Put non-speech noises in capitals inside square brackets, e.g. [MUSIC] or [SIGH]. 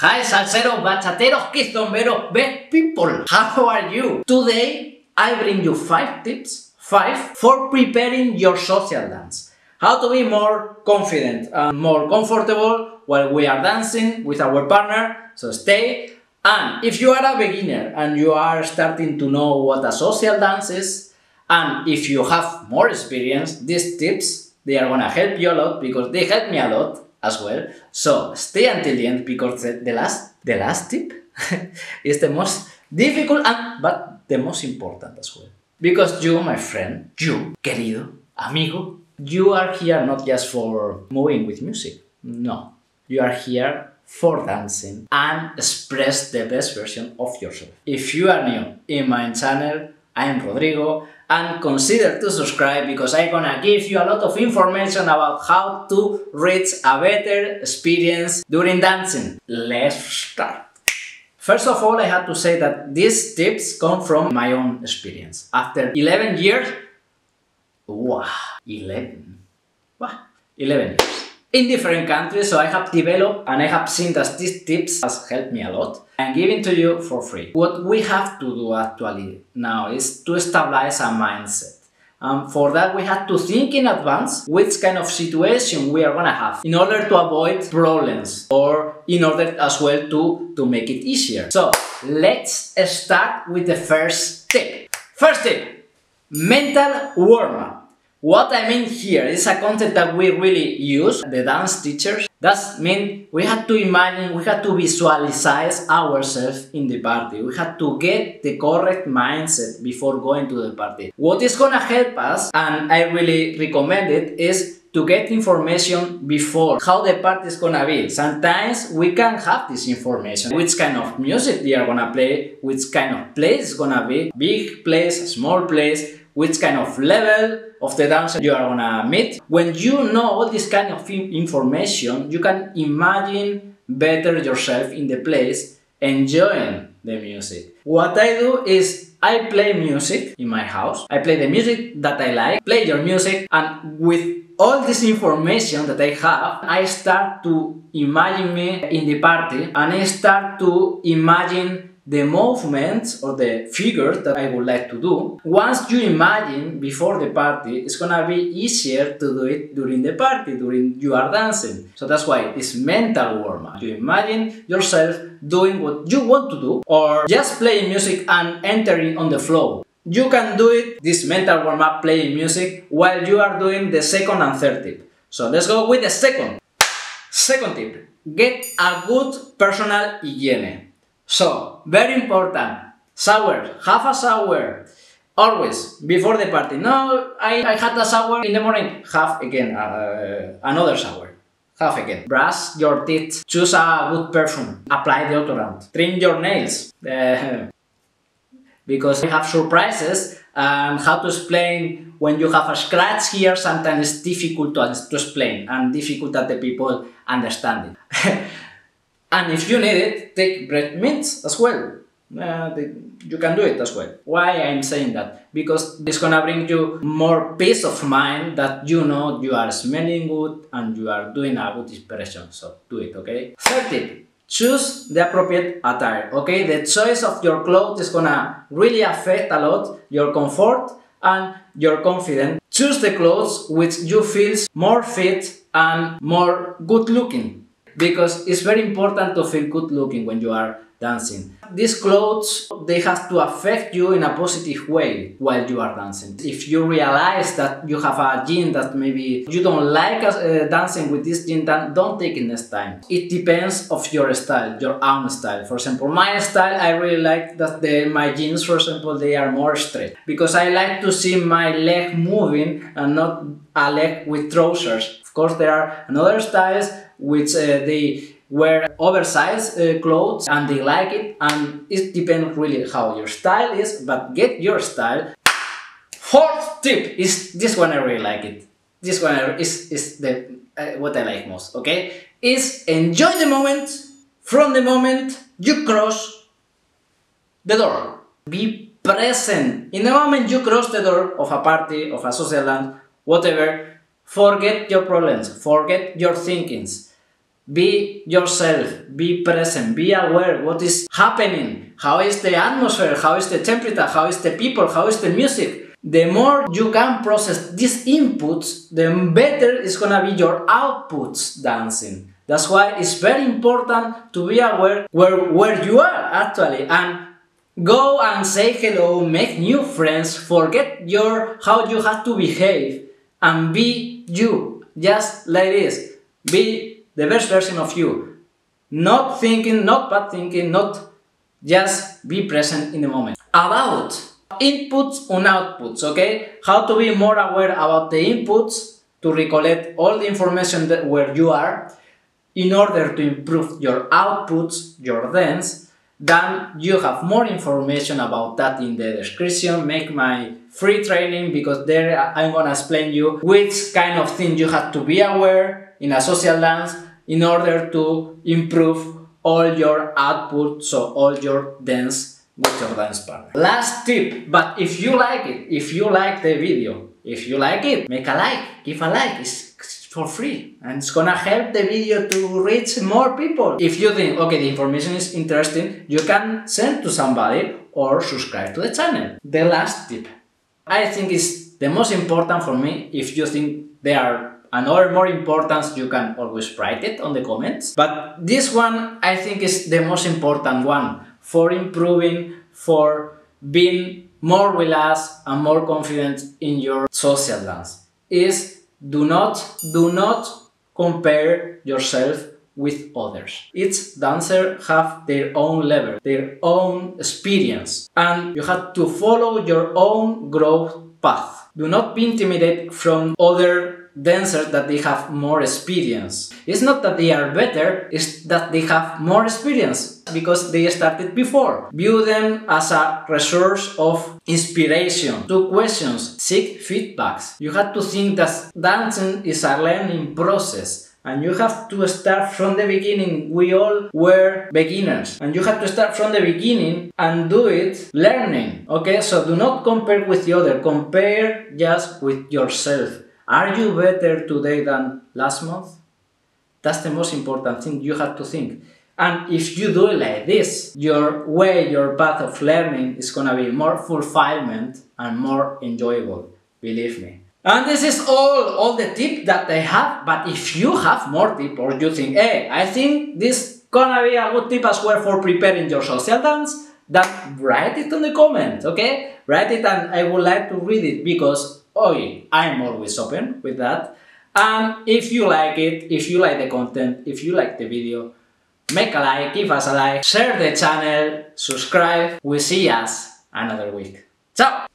Hi, salseros, bachateros, kizomberos, best people. How are you? Today, I bring you five tips, five, for preparing your social dance. How to be more confident and more comfortable while we are dancing with our partner. So stay. And if you are a beginner and you are starting to know what a social dance is, and if you have more experience, these tips, they are gonna help you a lot because they help me a lot as well. So stay until the end because the, the last the last tip [LAUGHS] is the most difficult and but the most important as well. Because you, my friend, you, querido, amigo, you are here not just for moving with music. No. You are here for dancing and express the best version of yourself. If you are new in my channel, I am Rodrigo and consider to subscribe because I'm gonna give you a lot of information about how to reach a better experience during dancing. Let's start. First of all, I have to say that these tips come from my own experience. After 11 years, wow, 11, wow, 11 years in different countries, so I have developed and I have seen that these tips has helped me a lot. I'm giving to you for free. What we have to do actually now is to stabilize a mindset. Um, for that, we have to think in advance which kind of situation we are gonna have in order to avoid problems or in order as well to, to make it easier. So let's start with the first tip. First tip, mental warm-up. What I mean here is a concept that we really use, the dance teachers. That means we have to imagine, we have to visualize ourselves in the party. We have to get the correct mindset before going to the party. What is gonna help us, and I really recommend it, is to get information before how the party is gonna be. Sometimes we can have this information. Which kind of music they are gonna play, which kind of place is gonna be, big place, small place, which kind of level of the dancer you are gonna meet. When you know all this kind of information, you can imagine better yourself in the place, enjoying the music. What I do is I play music in my house. I play the music that I like, play your music, and with all this information that I have, I start to imagine me in the party and I start to imagine the movements or the figures that I would like to do. Once you imagine before the party, it's gonna be easier to do it during the party, during you are dancing. So that's why it's mental warm-up. You imagine yourself doing what you want to do or just playing music and entering on the flow. You can do it, this mental warm-up playing music, while you are doing the second and third tip. So let's go with the second. Second tip, get a good personal hygiene. So, very important, shower, have a shower, always, before the party. No, I, I had a shower in the morning, have again uh, another shower. Have again. Brush your teeth, choose a good perfume, apply the deodorant, trim your nails. Uh, [LAUGHS] because we have surprises and how to explain when you have a scratch here sometimes it's difficult to, to explain and difficult that the people understand it. [LAUGHS] And if you need it, take bread mints as well. Uh, you can do it as well. Why I'm saying that? Because it's gonna bring you more peace of mind that you know you are smelling good and you are doing a good impression. So do it, okay? Third tip. Choose the appropriate attire, okay? The choice of your clothes is gonna really affect a lot your comfort and your confidence. Choose the clothes which you feel more fit and more good looking because it's very important to feel good looking when you are dancing. These clothes, they have to affect you in a positive way while you are dancing. If you realize that you have a jean that maybe you don't like uh, dancing with this jean, then don't take it next time. It depends of your style, your own style. For example, my style, I really like that the, my jeans, for example, they are more straight because I like to see my leg moving and not a leg with trousers. Of course, there are another styles which uh, they wear oversized uh, clothes and they like it and it depends really how your style is but get your style. Fourth tip is this one i really like it. This one is, is the uh, what i like most okay? Is enjoy the moment. From the moment you cross the door. Be present. In the moment you cross the door of a party of a social dance whatever forget your problems. Forget your thinkings. Be yourself, be present, be aware what is happening, how is the atmosphere, how is the temperature, how is the people, how is the music. The more you can process these inputs, the better is gonna be your outputs dancing. That's why it's very important to be aware where, where you are actually and go and say hello, make new friends, forget your how you have to behave and be you, just like this. Be the best version of you. Not thinking, not bad thinking, not just be present in the moment. About inputs and outputs, okay? How to be more aware about the inputs to recollect all the information that where you are in order to improve your outputs, your dance, then you have more information about that in the description. Make my free training because there I'm gonna explain you which kind of thing you have to be aware in a social dance in order to improve all your output, so all your dance with your dance partner. Last tip, but if you like it, if you like the video, if you like it, make a like, give a like, it's for free and it's gonna help the video to reach more people. If you think, okay, the information is interesting, you can send to somebody or subscribe to the channel. The last tip, I think is the most important for me. If you think there are another more importance, you can always write it on the comments. But this one, I think is the most important one for improving, for being more relaxed and more confident in your social dance is do not, do not compare yourself with others. Each dancer have their own level, their own experience, and you have to follow your own growth path. Do not be intimidated from other dancers that they have more experience. It's not that they are better, it's that they have more experience because they started before. View them as a resource of inspiration. Two questions, seek feedbacks. You have to think that dancing is a learning process and you have to start from the beginning. We all were beginners and you have to start from the beginning and do it learning. Okay, so do not compare with the other, compare just with yourself. Are you better today than last month? That's the most important thing you have to think. And if you do it like this, your way, your path of learning is gonna be more fulfillment and more enjoyable. Believe me. And this is all, all the tip that I have, but if you have more tip or you think, hey, I think this gonna be a good tip as well for preparing your social dance, then write it in the comment, okay? Write it and I would like to read it because oh, I'm always open with that. And if you like it, if you like the content, if you like the video, make a like, give us a like, share the channel, subscribe. We see us another week. Ciao!